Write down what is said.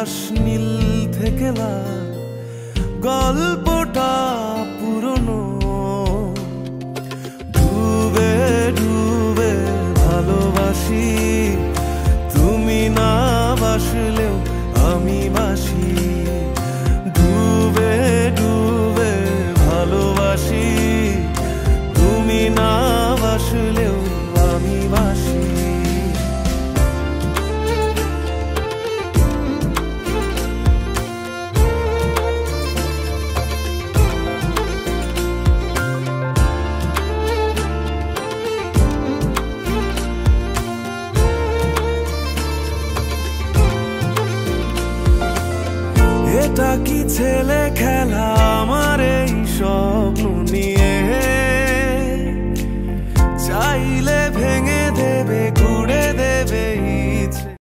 আকাশ নীল থেকে গল্পটা পুরনো। ডুবে ডুবে ভালোবাসি, তুমি না বাসলেও আমি বাসি। ডুবে ডুবে ভালোবাসি, তুমি না বাসলেও আমি বাসি এটা কি ছেলে খেলা